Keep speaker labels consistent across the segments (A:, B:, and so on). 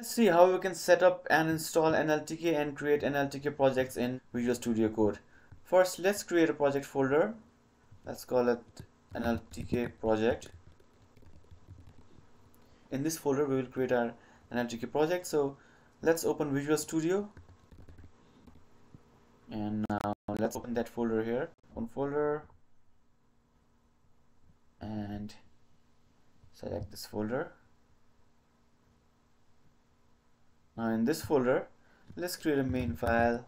A: Let's see how we can set up and install NLTK and create NLTK projects in Visual Studio Code. First, let's create a project folder. Let's call it NLTK project. In this folder, we will create our NLTK project. So let's open Visual Studio. And now let's open that folder here. One folder. And select this folder now in this folder let's create a main file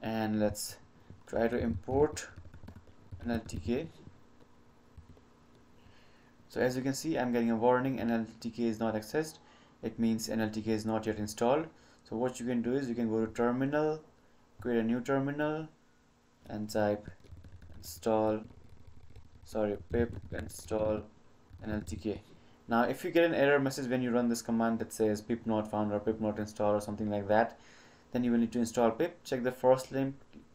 A: and let's try to import NLTK so as you can see I'm getting a warning NLTK is not accessed. It means NLTK is not yet installed. So what you can do is you can go to terminal create a new terminal and type install sorry pip install NLTK now if you get an error message when you run this command that says pip not found or pip not installed or something like that then you will need to install pip. Check the first link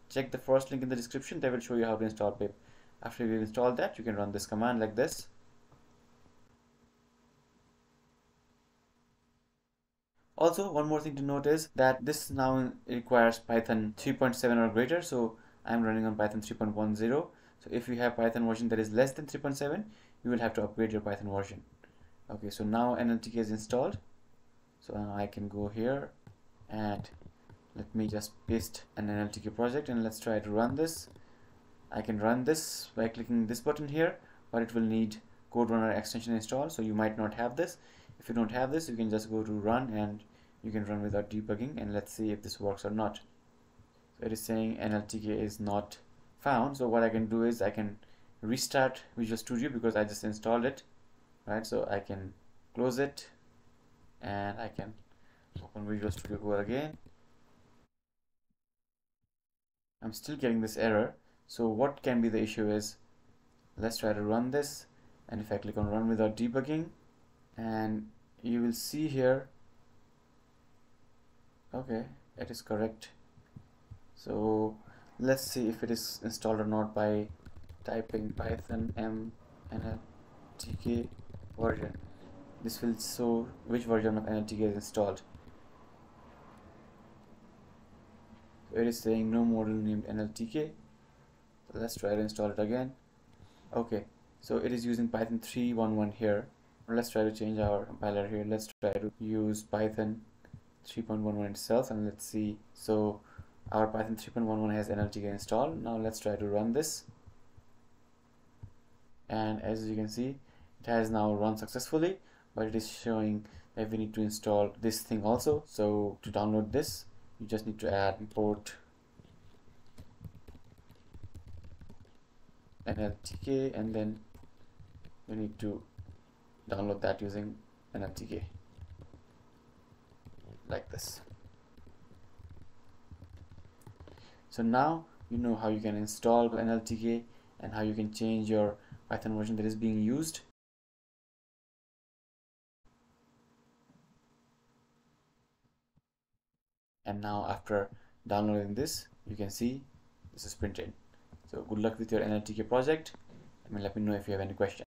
A: check the first link in the description they will show you how to install pip. After you install that you can run this command like this. Also one more thing to note is that this now requires python 3.7 or greater so i'm running on python 3.10 so if you have python version that is less than 3.7 you will have to upgrade your Python version okay so now NLTK is installed. So I can go here and let me just paste an NLTK project and let's try to run this. I can run this by clicking this button here but it will need code runner extension installed so you might not have this. If you don't have this you can just go to run and you can run without debugging and let's see if this works or not. So it is saying NLTK is not found. So what I can do is I can restart Visual Studio because I just installed it right so I can close it and I can open Visual Studio Code again. I'm still getting this error. So what can be the issue is let's try to run this. And if I click on run without debugging and you will see here okay it is correct. So let's see if it is installed or not by typing python m nltk version. This will show which version of nltk is installed. So it is saying no model named nltk so let's try to install it again. Okay so it is using python 3.11 here. Let's try to change our compiler here. Let's try to use python 3.11 itself and let's see. So our python 3.11 has nltk installed. Now let's try to run this. And as you can see it has now run successfully but it is showing that we need to install this thing also. So to download this you just need to add import nltk and then you need to download that using nltk like this. So now you know how you can install nltk and how you can change your python version that is being used and now after downloading this you can see this is printed. So good luck with your NLTK project. And let me know if you have any questions